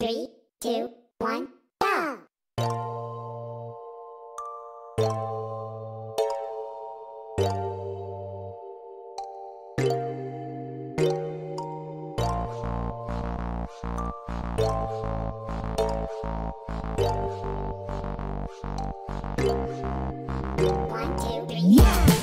Three, two, one, go! One, two, three, yeah!